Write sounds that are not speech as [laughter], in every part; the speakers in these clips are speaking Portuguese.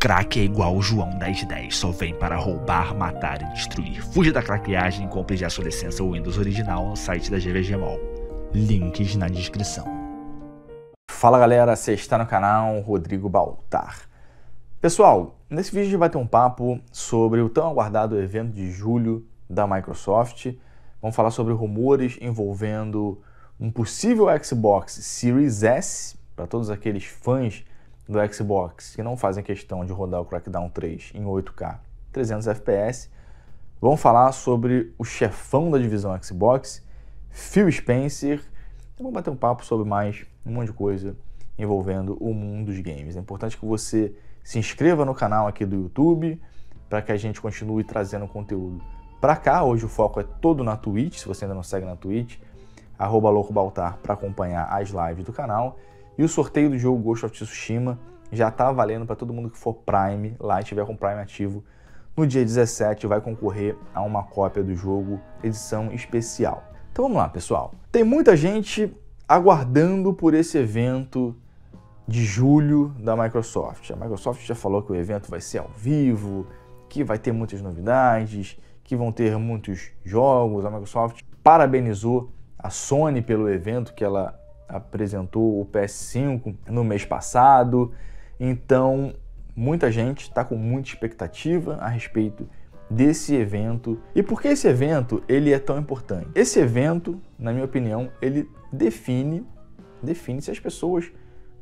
craque é igual o João 1010, só vem para roubar, matar e destruir. Fuja da craqueagem e compre já sua licença Windows original no site da GVG Mall. Links na descrição. Fala galera, você está no canal Rodrigo Baltar. Pessoal, nesse vídeo a gente vai ter um papo sobre o tão aguardado evento de julho da Microsoft. Vamos falar sobre rumores envolvendo um possível Xbox Series S, para todos aqueles fãs do Xbox que não fazem questão de rodar o Crackdown 3 em 8K 300 FPS, vão falar sobre o chefão da divisão Xbox, Phil Spencer, e vamos bater um papo sobre mais um monte de coisa envolvendo o mundo dos games. É importante que você se inscreva no canal aqui do YouTube para que a gente continue trazendo conteúdo para cá. Hoje o foco é todo na Twitch, se você ainda não segue na Twitch, arroba loucobaltar para acompanhar as lives do canal. E o sorteio do jogo Ghost of Tsushima já está valendo para todo mundo que for Prime lá e tiver com Prime ativo. No dia 17 vai concorrer a uma cópia do jogo edição especial. Então vamos lá, pessoal. Tem muita gente aguardando por esse evento de julho da Microsoft. A Microsoft já falou que o evento vai ser ao vivo, que vai ter muitas novidades, que vão ter muitos jogos. A Microsoft parabenizou a Sony pelo evento que ela apresentou o PS5 no mês passado. Então, muita gente está com muita expectativa a respeito desse evento. E por que esse evento ele é tão importante? Esse evento, na minha opinião, ele define define se as pessoas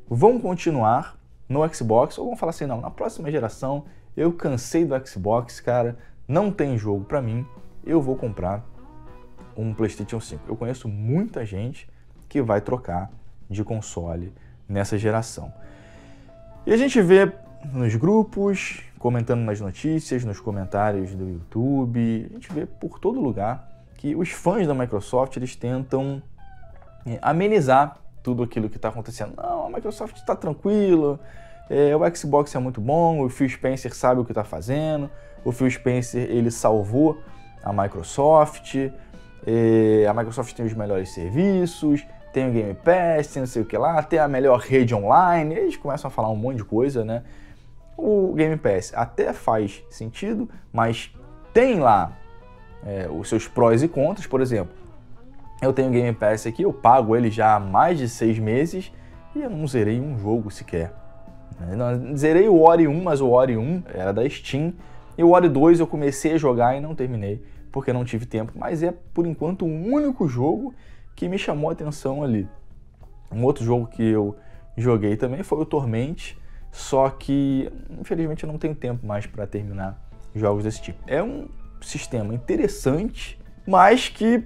vão continuar no Xbox ou vão falar assim, não, na próxima geração eu cansei do Xbox, cara, não tem jogo para mim, eu vou comprar um PlayStation 5. Eu conheço muita gente que vai trocar de console nessa geração. E a gente vê nos grupos, comentando nas notícias, nos comentários do YouTube, a gente vê por todo lugar que os fãs da Microsoft eles tentam é, amenizar tudo aquilo que está acontecendo. Não, a Microsoft está tranquila, é, o Xbox é muito bom, o Phil Spencer sabe o que está fazendo, o Phil Spencer ele salvou a Microsoft, é, a Microsoft tem os melhores serviços, tem o Game Pass, tem não sei o que lá, tem a melhor rede online, eles começam a falar um monte de coisa, né? O Game Pass até faz sentido, mas tem lá é, os seus prós e contras, por exemplo. Eu tenho o Game Pass aqui, eu pago ele já há mais de seis meses e eu não zerei um jogo sequer. Não, zerei o Ori 1, mas o Ori 1 era da Steam. E o Ori 2 eu comecei a jogar e não terminei, porque não tive tempo. Mas é, por enquanto, o único jogo que me chamou a atenção ali. Um outro jogo que eu joguei também foi o Torment, só que infelizmente eu não tenho tempo mais para terminar jogos desse tipo. É um sistema interessante, mas que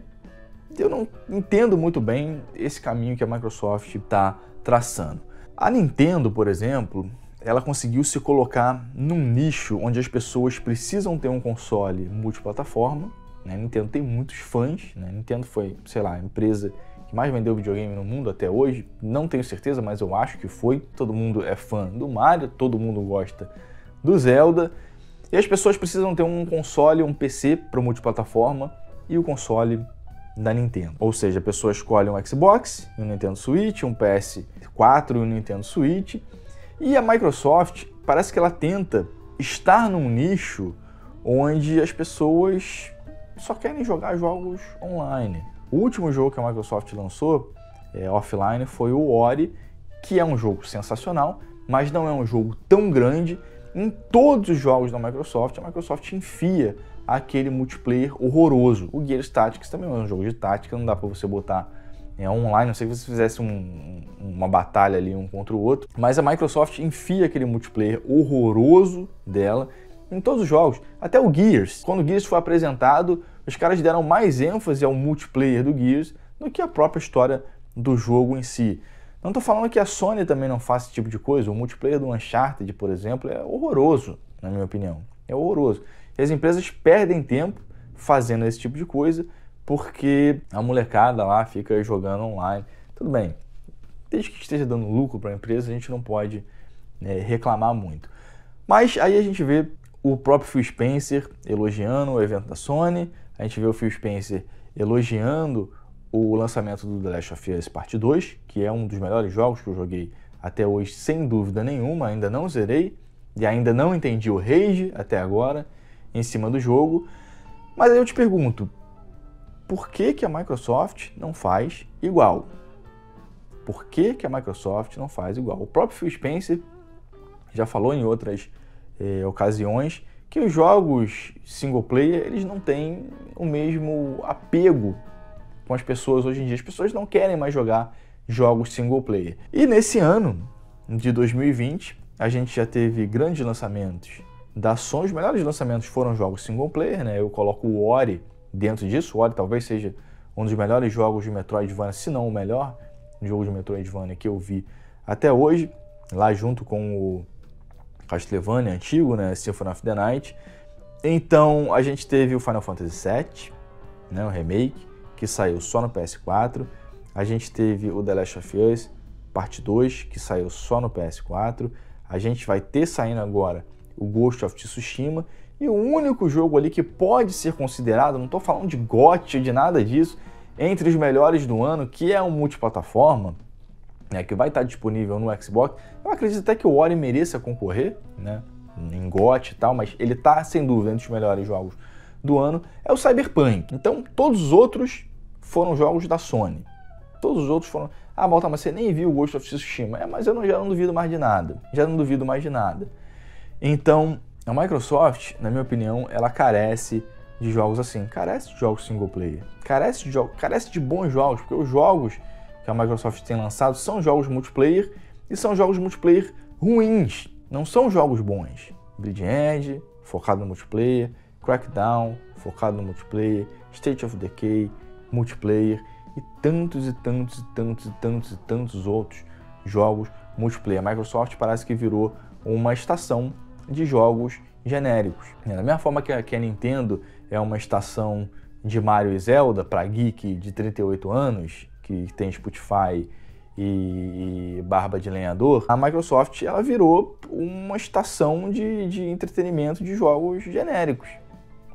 eu não entendo muito bem esse caminho que a Microsoft está traçando. A Nintendo, por exemplo, ela conseguiu se colocar num nicho onde as pessoas precisam ter um console multiplataforma né? Nintendo tem muitos fãs, né? Nintendo foi, sei lá, a empresa que mais vendeu videogame no mundo até hoje. Não tenho certeza, mas eu acho que foi. Todo mundo é fã do Mario, todo mundo gosta do Zelda. E as pessoas precisam ter um console, um PC para multiplataforma e o console da Nintendo. Ou seja, a pessoa escolhe um Xbox, um Nintendo Switch, um PS4 e um Nintendo Switch. E a Microsoft parece que ela tenta estar num nicho onde as pessoas só querem jogar jogos online. O último jogo que a Microsoft lançou é, offline foi o Ori, que é um jogo sensacional, mas não é um jogo tão grande. Em todos os jogos da Microsoft, a Microsoft enfia aquele multiplayer horroroso. O Gears Tactics também é um jogo de tática, não dá para você botar é, online, não sei se você fizesse um, uma batalha ali um contra o outro, mas a Microsoft enfia aquele multiplayer horroroso dela em todos os jogos. Até o Gears, quando o Gears foi apresentado, os caras deram mais ênfase ao multiplayer do Gears do que a própria história do jogo em si. Não estou falando que a Sony também não faça esse tipo de coisa. O multiplayer do Uncharted, por exemplo, é horroroso, na minha opinião. É horroroso. E as empresas perdem tempo fazendo esse tipo de coisa porque a molecada lá fica jogando online. Tudo bem, desde que esteja dando lucro para a empresa, a gente não pode é, reclamar muito. Mas aí a gente vê o próprio Phil Spencer elogiando o evento da Sony, a gente vê o Phil Spencer elogiando o lançamento do The Last of Us Part 2, que é um dos melhores jogos que eu joguei até hoje, sem dúvida nenhuma, ainda não zerei, e ainda não entendi o rage até agora em cima do jogo. Mas aí eu te pergunto, por que, que a Microsoft não faz igual? Por que, que a Microsoft não faz igual? O próprio Phil Spencer já falou em outras eh, ocasiões que os jogos single player eles não têm o mesmo apego com as pessoas hoje em dia. As pessoas não querem mais jogar jogos single player. E nesse ano de 2020, a gente já teve grandes lançamentos da Sony. Os melhores lançamentos foram jogos single player, né? Eu coloco o Ori dentro disso. O Ori talvez seja um dos melhores jogos de Metroidvania, se não o melhor jogo de Metroidvania que eu vi até hoje, lá junto com o Castlevania antigo, né, Symphony of the Night. Então a gente teve o Final Fantasy VII, né, o remake, que saiu só no PS4. A gente teve o The Last of Us Parte 2, que saiu só no PS4. A gente vai ter saindo agora o Ghost of Tsushima. E o único jogo ali que pode ser considerado, não estou falando de GOT, de nada disso, entre os melhores do ano, que é um multiplataforma, né, que vai estar disponível no Xbox. Eu acredito até que o Ori mereça concorrer, né, em GOT e tal, mas ele está sem dúvida entre os melhores jogos do ano. É o Cyberpunk. Então, todos os outros foram jogos da Sony. Todos os outros foram. Ah, Balta, mas você nem viu o Ghost of Tsushima. É, mas eu não, já não duvido mais de nada. Já não duvido mais de nada. Então, a Microsoft, na minha opinião, ela carece de jogos assim. Carece de jogos single player. Carece de, carece de bons jogos, porque os jogos que a Microsoft tem lançado são jogos multiplayer e são jogos multiplayer ruins. Não são jogos bons. Bleeding Edge, focado no multiplayer. Crackdown, focado no multiplayer. State of Decay, multiplayer. E tantos e tantos e tantos e tantos e tantos outros jogos multiplayer. A Microsoft parece que virou uma estação de jogos genéricos. Da mesma forma que a Nintendo é uma estação de Mario e Zelda para geek de 38 anos, que tem Spotify e, barba de lenhador, a Microsoft ela virou uma estação de, de entretenimento de jogos genéricos.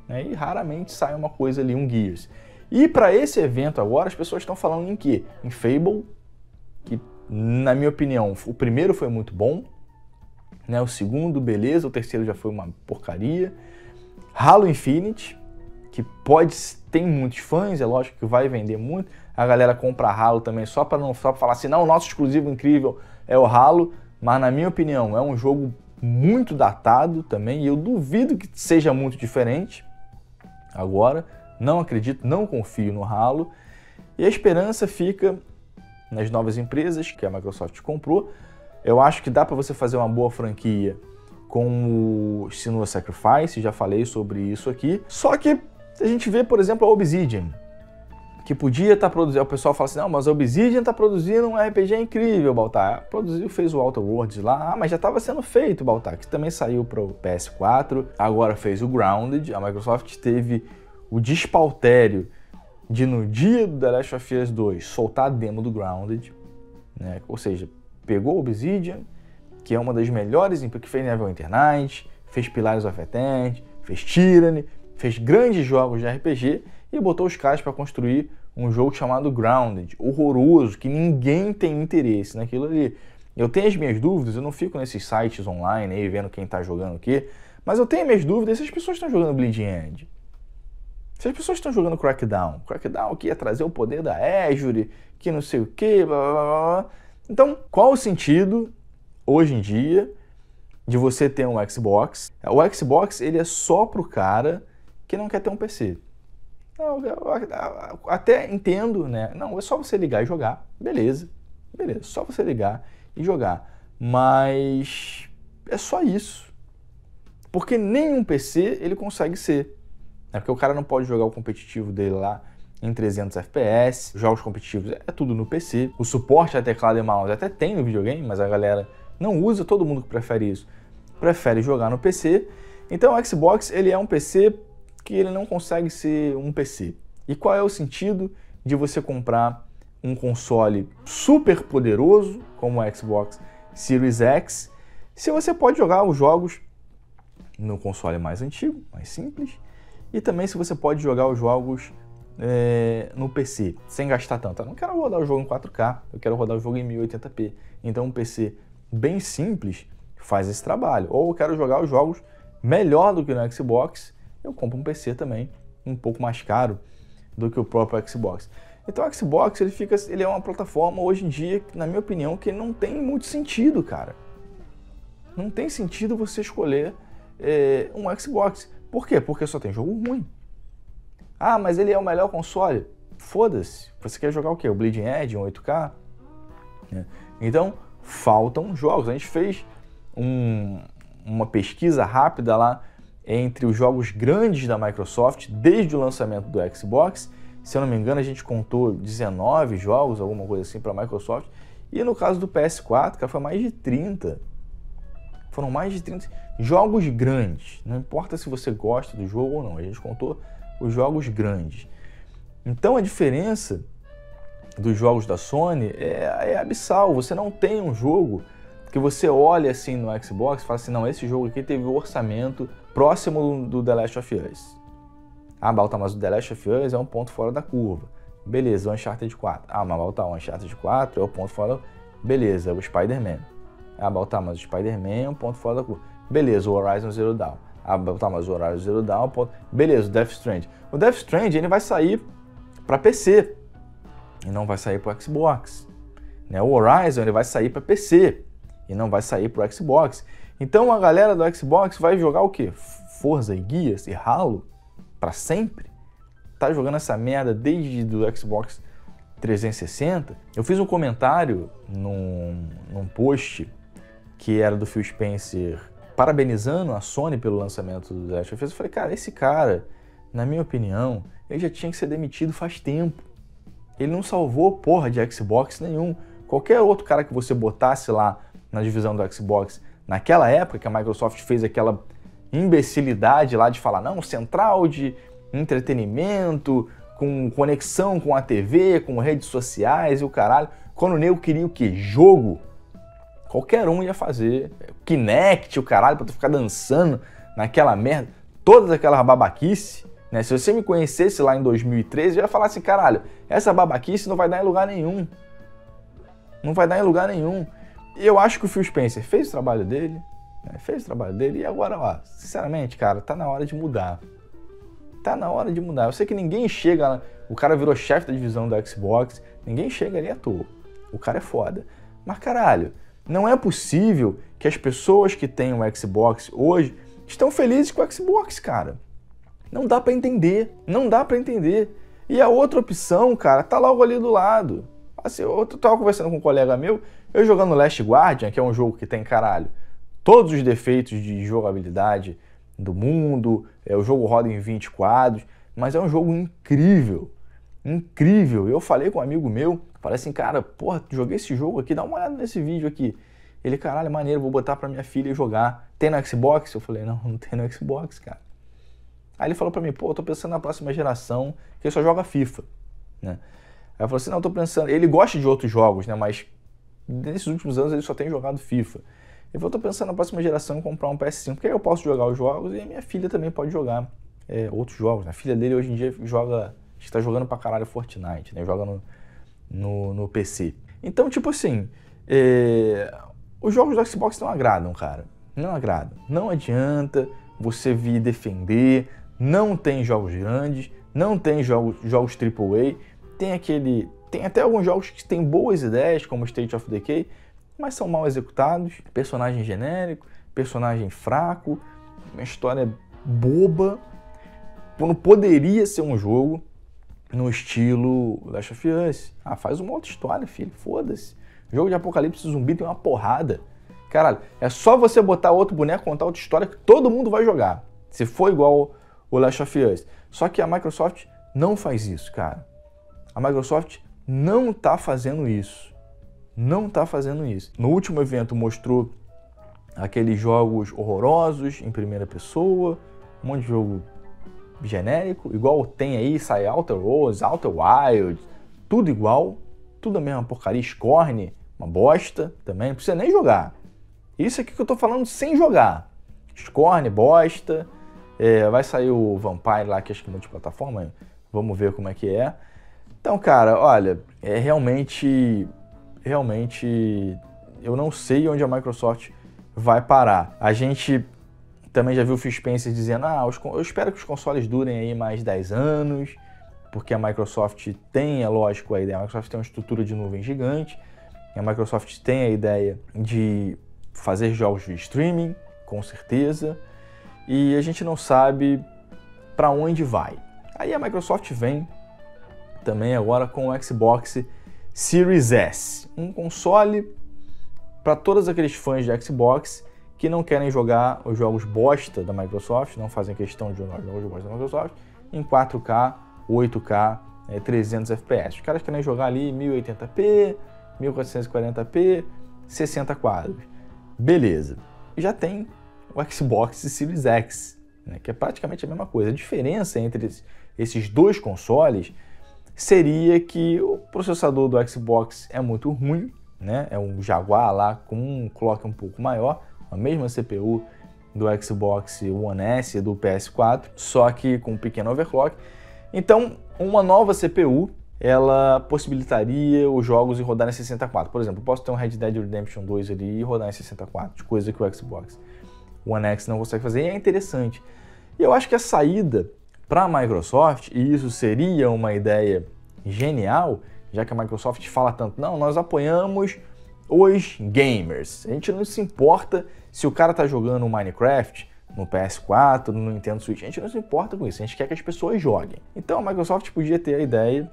Né? E raramente sai uma coisa ali, um Gears. E para esse evento agora, as pessoas estão falando em quê? Em Fable, que na minha opinião, o primeiro foi muito bom, né? O segundo, beleza. O terceiro já foi uma porcaria. Halo Infinite, que pode tem muitos fãs, é lógico que vai vender muito. A galera compra Halo também só para não só pra falar assim, não, o nosso exclusivo incrível é o Halo, mas na minha opinião é um jogo muito datado também e eu duvido que seja muito diferente. Agora, não acredito, não confio no Halo. E a esperança fica nas novas empresas que a Microsoft comprou, eu acho que dá para você fazer uma boa franquia com o Sinua Sacrifice, já falei sobre isso aqui. Só que a gente vê, por exemplo, a Obsidian, que podia estar tá produzindo. O pessoal fala assim: não, mas a Obsidian está produzindo um RPG incrível, Baltar. Produziu, fez o Outer Worlds lá, ah, mas já estava sendo feito, Baltar, que também saiu para o PS4. Agora fez o Grounded. A Microsoft teve o despautério de, no dia do The Last of Us 2, soltar a demo do Grounded. Né? Ou seja, pegou Obsidian, que é uma das melhores que fez Neverwinter Nights, fez Pillars of Eternity, fez Tyranny, fez grandes jogos de RPG e botou os caras para construir um jogo chamado Grounded, horroroso, que ninguém tem interesse naquilo ali. Eu tenho as minhas dúvidas, eu não fico nesses sites online aí vendo quem está jogando o quê, mas eu tenho minhas dúvidas se as pessoas estão jogando Bleeding Edge. Se as pessoas estão jogando Crackdown, Crackdown que ia trazer o poder da Azure, que não sei o quê, blá blá blá. Então, qual o sentido hoje em dia de você ter um Xbox? O Xbox ele é só pro cara que não quer ter um PC. Não, até entendo, né? Não, é só você ligar e jogar, beleza, beleza, só você ligar e jogar. Mas é só isso. Porque nenhum PC ele consegue ser. É porque o cara não pode jogar o competitivo dele lá em 300 FPS, jogos competitivos é tudo no PC. O suporte a teclado e mouse até tem no videogame, mas a galera não usa, todo mundo que prefere isso prefere jogar no PC. Então o Xbox ele é um PC que ele não consegue ser um PC. E qual é o sentido de você comprar um console super poderoso como o Xbox Series X, se você pode jogar os jogos no console mais antigo, mais simples, e também se você pode jogar os jogos é, no PC, sem gastar tanto. Eu não quero rodar o jogo em 4K, eu quero rodar o jogo em 1080p. Então um PC bem simples faz esse trabalho. Ou eu quero jogar os jogos melhor do que no Xbox, eu compro um PC também, um pouco mais caro do que o próprio Xbox. Então o Xbox ele fica, ele é uma plataforma hoje em dia, na minha opinião, que não tem muito sentido, cara. Não tem sentido você escolher é, um Xbox. Por quê? Porque só tem jogo ruim. Ah, mas ele é o melhor console. Foda-se. Você quer jogar o quê? O Bleeding Edge, um 8K? É. Então, faltam jogos. A gente fez um, uma pesquisa rápida lá entre os jogos grandes da Microsoft desde o lançamento do Xbox. Se eu não me engano, a gente contou 19 jogos, alguma coisa assim, para a Microsoft. E no caso do PS4, cara, foi mais de 30. Foram mais de 30 jogos grandes. Não importa se você gosta do jogo ou não, a gente contou os jogos grandes. Então a diferença dos jogos da Sony é, é abissal. Você não tem um jogo que você olha assim no Xbox e fala assim, não, esse jogo aqui teve o orçamento próximo do The Last of Us. Ah, Balta, mas o The Last of Us é um ponto fora da curva. Beleza, o Uncharted 4. Ah, mas Balta, o Uncharted 4 é o ponto fora... Beleza, o Spider-Man. Ah, Balta, mas o Spider-Man é um ponto fora da curva. Beleza, o Horizon Zero Dawn. Ah, Balta, mas o Horizon Zero Dawn é um ponto... Beleza, o Death Stranding. O Death Stranding, ele vai sair para PC. E não vai sair para Xbox. Né? O Horizon, ele vai sair para PC e não vai sair para Xbox. Então a galera do Xbox vai jogar o quê? Forza e Guias e Halo para sempre? Tá jogando essa merda desde do Xbox 360? Eu fiz um comentário num, num post que era do Phil Spencer parabenizando a Sony pelo lançamento do Last of Us. Eu falei, cara, esse cara, na minha opinião, ele já tinha que ser demitido faz tempo. Ele não salvou porra de Xbox nenhum. Qualquer outro cara que você botasse lá na divisão do Xbox naquela época que a Microsoft fez aquela imbecilidade lá de falar, não, central de entretenimento, com conexão com a TV, com redes sociais e o caralho. Quando o nego queria o quê? Jogo. Qualquer um ia fazer. Kinect, o caralho, pra tu ficar dançando naquela merda. Todas aquelas babaquice. Né? Se você me conhecesse lá em 2013, eu ia falar assim, caralho, essa babaquice não vai dar em lugar nenhum. Não vai dar em lugar nenhum. E eu acho que o Phil Spencer fez o trabalho dele, né? fez o trabalho dele, e agora, ó, sinceramente, cara, tá na hora de mudar. Tá na hora de mudar. Eu sei que ninguém chega, o cara virou chefe da divisão do Xbox, ninguém chega ali à toa. O cara é foda. Mas caralho, não é possível que as pessoas que têm o Xbox hoje estão felizes com o Xbox, cara. Não dá para entender, não dá para entender. E a outra opção, cara, tá logo ali do lado. Assim, eu tava conversando com um colega meu, eu jogando Last Guardian, que é um jogo que tem, caralho, todos os defeitos de jogabilidade do mundo, é, o jogo roda em 20 quadros, mas é um jogo incrível, incrível. Eu falei com um amigo meu, falei assim, cara, porra, joguei esse jogo aqui, dá uma olhada nesse vídeo aqui. Ele, caralho, é maneiro, vou botar pra minha filha jogar. Tem no Xbox? Eu falei, não, não tem no Xbox, cara. Aí ele falou pra mim, pô, eu tô pensando na próxima geração, que só joga FIFA, né? Aí eu falei assim, não, eu tô pensando. Ele gosta de outros jogos, né? Mas nesses últimos anos ele só tem jogado FIFA. Eu falei, tô pensando na próxima geração em comprar um PS5, porque aí eu posso jogar os jogos e minha filha também pode jogar é, outros jogos. Né? A filha dele hoje em dia joga. está jogando pra caralho Fortnite, né? Joga no, no, no PC. Então, tipo assim, é, os jogos do Xbox não agradam, cara. Não agradam. Não adianta você vir defender. Não tem jogos grandes, não tem jogos, jogos AAA tem aquele. Tem até alguns jogos que têm boas ideias, como State of Decay, mas são mal executados. Personagem genérico, personagem fraco, uma história boba. Quando poderia ser um jogo no estilo Last of Us. Ah, faz uma outra história, filho. Foda-se. Jogo de apocalipse zumbi tem uma porrada. Caralho, é só você botar outro boneco, contar outra história que todo mundo vai jogar. Se for igual o Last of Us. Só que a Microsoft não faz isso, cara. A Microsoft não está fazendo isso. Não está fazendo isso. No último evento mostrou aqueles jogos horrorosos em primeira pessoa, um monte de jogo genérico, igual tem aí, sai Outer Worlds, Outer Wilds, tudo igual, tudo a mesma porcaria, Scorn, uma bosta também, não precisa nem jogar. Isso aqui que eu tô falando sem jogar. Scorn, bosta, é, vai sair o Vampire lá, que acho que é multiplataforma, vamos ver como é que é. Então, cara, olha, é realmente, realmente, eu não sei onde a Microsoft vai parar. A gente também já viu o Phil Spencer dizendo: ah, eu espero que os consoles durem aí mais 10 anos, porque a Microsoft tem, é lógico, a ideia. A Microsoft tem uma estrutura de nuvem gigante, a Microsoft tem a ideia de fazer jogos de streaming, com certeza, e a gente não sabe para onde vai. Aí a Microsoft vem também agora com o Xbox Series S, um console para todos aqueles fãs de Xbox que não querem jogar os jogos bosta da Microsoft, não fazem questão de jogar os jogos bosta da Microsoft, em 4K, 8K, é, 300 FPS. Os caras querem jogar ali 1080p, 1440p, 60 quadros. Beleza. Já tem o Xbox Series X, né, que é praticamente a mesma coisa. A diferença entre esses dois consoles seria que o processador do Xbox é muito ruim, né? É um Jaguar lá com um clock um pouco maior, a mesma CPU do Xbox One S e do PS4, só que com um pequeno overclock. Então, uma nova CPU ela possibilitaria os jogos rodar em 64. Por exemplo, eu posso ter um Red Dead Redemption 2 ali e rodar em 64, coisa que o Xbox One X não consegue fazer, e é interessante. E eu acho que a saída para a Microsoft, e isso seria uma ideia genial, já que a Microsoft fala tanto, não, nós apoiamos os gamers. A gente não se importa se o cara está jogando Minecraft no PS4, no Nintendo Switch, a gente não se importa com isso, a gente quer que as pessoas joguem. Então a Microsoft podia ter a ideia,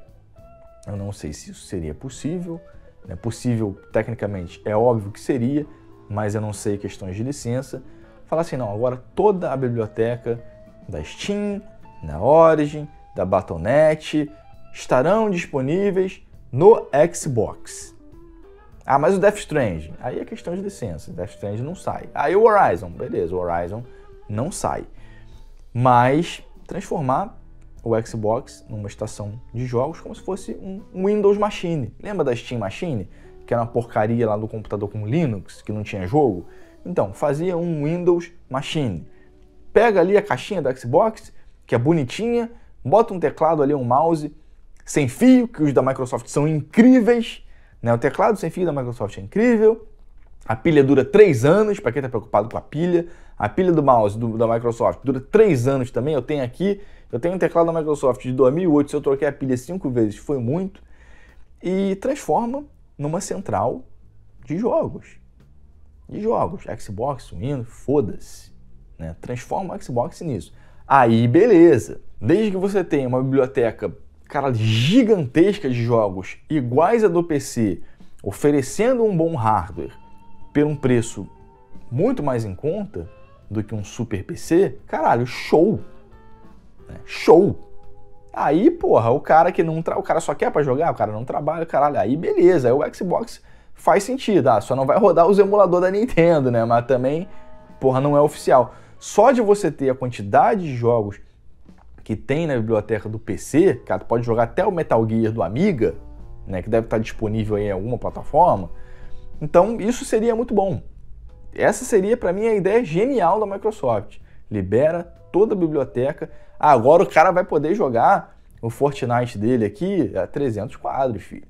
eu não sei se isso seria possível, é possível tecnicamente, é óbvio que seria, mas eu não sei questões de licença. Falar assim, não, agora toda a biblioteca da Steam, da Origin, da Battle.net estarão disponíveis no Xbox. Ah, mas o Death Stranding, aí é questão de licença, Death Stranding não sai. Aí o Horizon, beleza, o Horizon não sai. Mas transformar o Xbox numa estação de jogos como se fosse um Windows Machine. Lembra da Steam Machine? Que era uma porcaria lá do computador com Linux, que não tinha jogo? Então, fazia um Windows Machine. Pega ali a caixinha do Xbox, que é bonitinha, bota um teclado ali, um mouse sem fio, que os da Microsoft são incríveis. Né? O teclado sem fio da Microsoft é incrível. A pilha dura 3 anos, para quem está preocupado com a pilha. A pilha do mouse do, da Microsoft dura 3 anos também. Eu tenho aqui, eu tenho um teclado da Microsoft de 2008. Se eu troquei a pilha 5 vezes, foi muito. E transforma numa central de jogos. De jogos. Xbox, Windows, foda-se. Né? Transforma o Xbox nisso. Aí, beleza. Desde que você tenha uma biblioteca cara, gigantesca de jogos iguais a do PC, oferecendo um bom hardware por um preço muito mais em conta do que um super PC, caralho, show! Né? Show! Aí, porra, o cara que não tra... o cara só quer para jogar, o cara não trabalha, caralho, aí beleza, aí o Xbox faz sentido, ah, só não vai rodar os emuladores da Nintendo, né? Mas também, porra, não é oficial. Só de você ter a quantidade de jogos que tem na biblioteca do PC, cara, pode jogar até o Metal Gear do Amiga, né, que deve estar disponível em alguma plataforma. Então, isso seria muito bom. Essa seria para mim a ideia genial da Microsoft. Libera toda a biblioteca. Ah, agora o cara vai poder jogar o Fortnite dele aqui a 300 quadros, filho.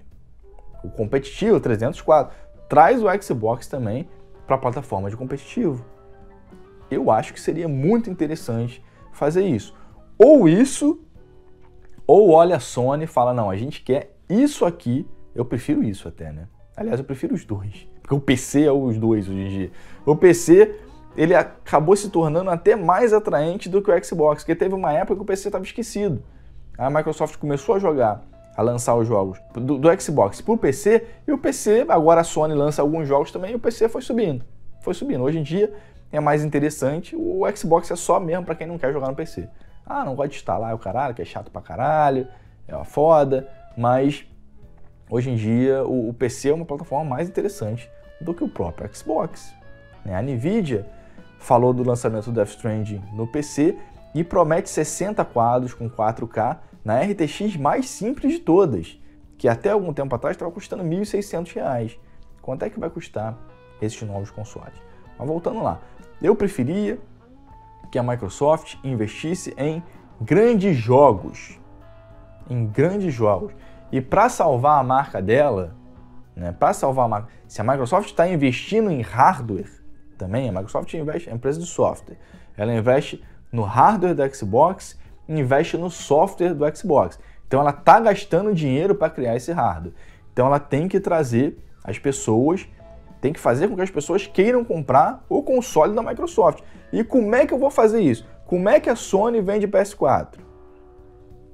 O competitivo 300 quadros. Traz o Xbox também para a plataforma de competitivo. Eu acho que seria muito interessante fazer isso. Ou isso, ou olha a Sony e fala: não, a gente quer isso aqui. Eu prefiro isso até, né? Aliás, eu prefiro os dois. [laughs] Porque o PC é os dois hoje em dia. O PC, ele acabou se tornando até mais atraente do que o Xbox, porque teve uma época que o PC estava esquecido. A Microsoft começou a jogar, a lançar os jogos do, do Xbox para o PC, e o PC, agora a Sony lança alguns jogos também, e o PC foi subindo. Foi subindo. Hoje em dia é mais interessante, o Xbox é só mesmo para quem não quer jogar no PC. Ah, não gosto de instalar o caralho, que é chato pra caralho, é uma foda, mas hoje em dia o, o PC é uma plataforma mais interessante do que o próprio Xbox. Né? A Nvidia falou do lançamento do Death Stranding no PC e promete 60 quadros com 4K na RTX mais simples de todas, que até algum tempo atrás estava custando R$ 1.600. Quanto é que vai custar esses novos consoles? Mas voltando lá, eu preferia que a Microsoft investisse em grandes jogos. Em grandes jogos. E para salvar a marca dela, né, para salvar a marca, se a Microsoft está investindo em hardware, também. A Microsoft investe, é empresa de software. Ela investe no hardware do Xbox investe no software do Xbox. Então ela está gastando dinheiro para criar esse hardware. Então ela tem que trazer as pessoas, tem que fazer com que as pessoas queiram comprar o console da Microsoft. E como é que eu vou fazer isso? Como é que a Sony vende PS4?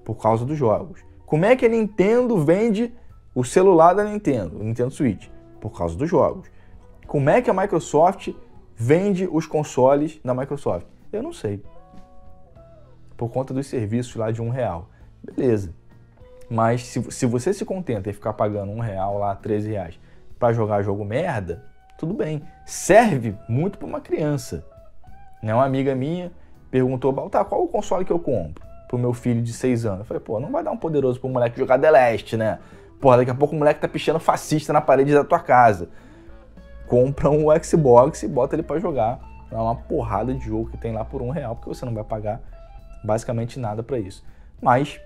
Por causa dos jogos. Como é que a Nintendo vende o celular da Nintendo, o Nintendo Switch? Por causa dos jogos. Como é que a Microsoft vende os consoles da Microsoft? Eu não sei. Por conta dos serviços lá de um real. Beleza. Mas se, se você se contenta em ficar pagando um real lá, 13 reais, para jogar jogo merda, tudo bem. Serve muito para uma criança. Né? Uma amiga minha perguntou, tá, qual o console que eu compro pro meu filho de 6 anos? Eu falei, pô, não vai dar um poderoso pro moleque jogar The Last, né? Pô, daqui a pouco o moleque tá pichando fascista na parede da tua casa. Compra um Xbox e bota ele para jogar. É uma porrada de jogo que tem lá por um real, porque você não vai pagar basicamente nada para isso. Mas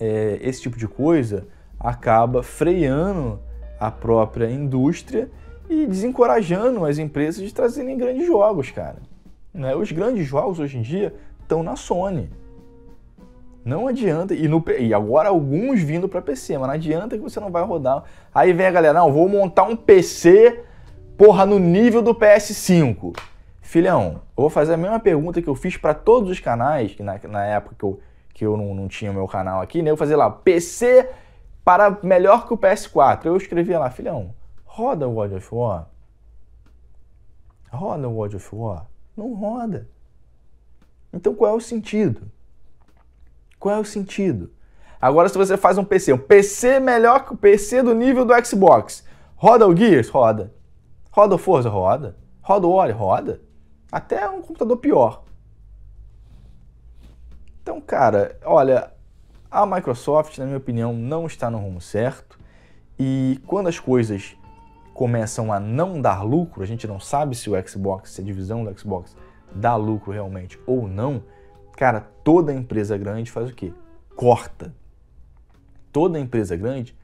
é, esse tipo de coisa acaba freando a própria indústria e desencorajando as empresas de trazerem grandes jogos, cara. Né? Os grandes jogos hoje em dia estão na Sony. Não adianta, e, no, e agora alguns vindo para PC, mas não adianta que você não vai rodar. Aí vem a galera, não, vou montar um PC, porra, no nível do PS5. Filhão, eu vou fazer a mesma pergunta que eu fiz para todos os canais, que na, na época que eu, que eu não, não tinha meu canal aqui, né? Eu fazer lá, PC para melhor que o PS4. Eu escrevia lá, filhão, roda o God of War. Roda o God of War. Não roda. Então qual é o sentido? Qual é o sentido? Agora, se você faz um PC, um PC melhor que o PC do nível do Xbox, roda o Gears? Roda. Roda o Forza? Roda. Roda o Ori? Roda. Até um computador pior. Então, cara, olha, a Microsoft, na minha opinião, não está no rumo certo. E quando as coisas começam a não dar lucro, a gente não sabe se o Xbox, se a divisão do Xbox dá lucro realmente ou não, cara, toda empresa grande faz o quê? Corta. Toda empresa grande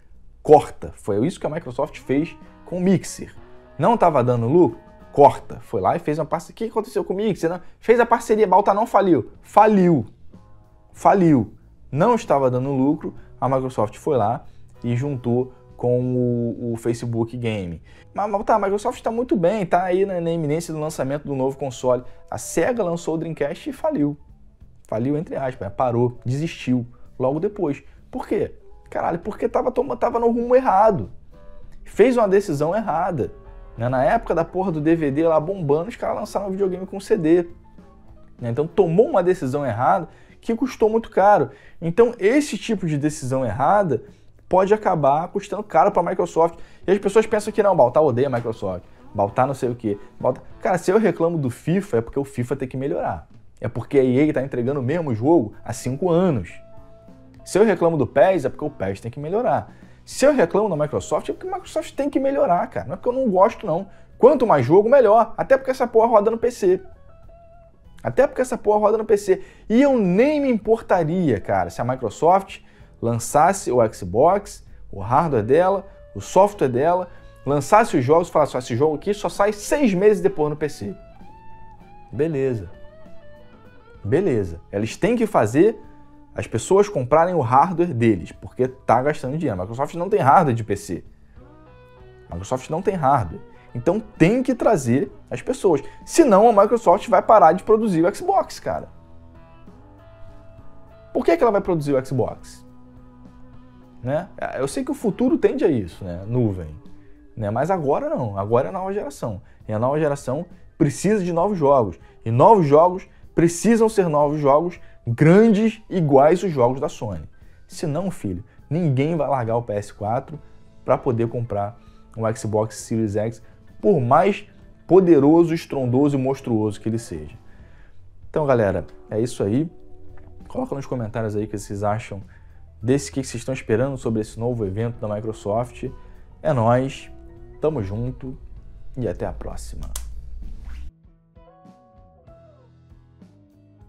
corta. Foi isso que a Microsoft fez com o Mixer. Não estava dando lucro? Corta. Foi lá e fez uma parceria. O que aconteceu com o Mixer? Não? Fez a parceria, Balta não faliu. Faliu. Faliu. Não estava dando lucro, a Microsoft foi lá e juntou com o, o Facebook Game. Mas tá, a Microsoft está muito bem, está aí na, na, iminência do lançamento do novo console. A Sega lançou o Dreamcast e faliu. Faliu entre aspas, né? parou, desistiu logo depois. Por quê? Caralho, porque estava tava no rumo errado. Fez uma decisão errada. Né? Na época da porra do DVD lá bombando, os caras lançaram um videogame com CD. Né? Então tomou uma decisão errada que custou muito caro. Então esse tipo de decisão errada pode acabar custando caro para a Microsoft. E as pessoas pensam que não, Baltar odeia a Microsoft, Baltar não sei o quê. Baltar... Cara, se eu reclamo do FIFA é porque o FIFA tem que melhorar. É porque a EA está entregando o mesmo jogo há cinco anos. Se eu reclamo do PES é porque o PES tem que melhorar. Se eu reclamo da Microsoft é porque a Microsoft tem que melhorar, cara. Não é porque eu não gosto, não. Quanto mais jogo, melhor. Até porque essa porra roda no PC. Até porque essa porra roda no PC. E eu nem me importaria, cara, se a Microsoft lançasse o Xbox, o hardware dela, o software dela, lançasse os jogos e falasse: esse jogo aqui só sai seis meses depois no PC. Beleza. Beleza. Eles têm que fazer as pessoas comprarem o hardware deles, porque tá gastando dinheiro. A Microsoft não tem hardware de PC. A Microsoft não tem hardware. Então tem que trazer as pessoas. Senão a Microsoft vai parar de produzir o Xbox, cara. Por que, que ela vai produzir o Xbox? Né? Eu sei que o futuro tende a isso, né? Nuvem. Né? Mas agora não. Agora é a nova geração. E a nova geração precisa de novos jogos. E novos jogos precisam ser novos jogos grandes, iguais os jogos da Sony. Se não, filho, ninguém vai largar o PS4 para poder comprar o Xbox Series X, por mais poderoso, estrondoso e monstruoso que ele seja. Então, galera, é isso aí. Coloca nos comentários aí o que vocês acham desse que vocês estão esperando sobre esse novo evento da Microsoft. É nós, tamo junto e até a próxima.